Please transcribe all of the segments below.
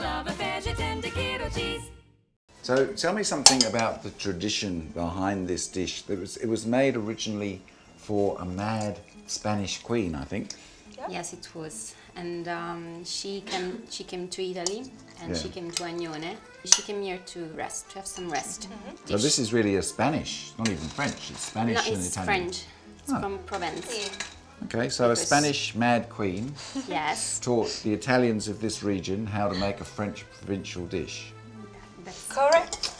I love a vegetarian keto cheese. So tell me something about the tradition behind this dish. It was, it was made originally for a mad Spanish queen, I think. Yes, it was. And um, she came. She came to Italy, and she came to Agnone. She came here to rest, to have some rest. So this is really a Spanish, not even French. It's Spanish No, and it's Italian. French. It's Ah. from Provence. Okay, so a Spanish mad queen Yes. taught the Italians of this region how to make a French provincial dish. That's, Correct.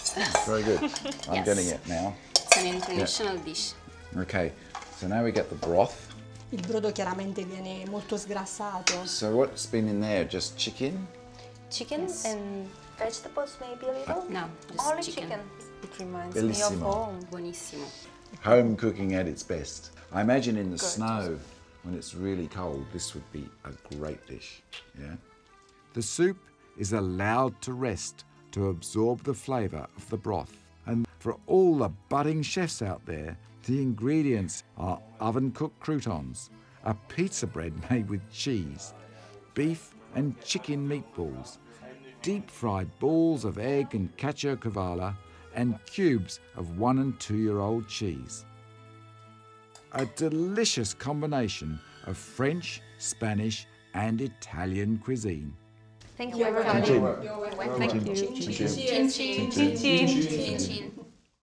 Very good. I'm Yes. getting it now. it's an international dish. Okay, so now we get the broth. Il brodo chiaramente viene molto sgrassato. So what's been in there? Just chicken? Chicken Yes. and vegetables maybe a little? No, just Only chicken. chicken. It reminds me Bellissimo. of home. Buonissimo. Home cooking at its best. I imagine in the Good. snow, when it's really cold, this would be a great dish. Yeah. The soup is allowed to rest to absorb the flavour of the broth. And for all the budding chefs out there, the ingredients are oven cooked croutons, a pizza bread made with cheese, beef and chicken meatballs, deep fried balls of egg and caciocavallo, and cubes of one and two year old cheese. A delicious combination of French, Spanish, and Italian cuisine. Thank you, everybody. Chin chin. Chin chin.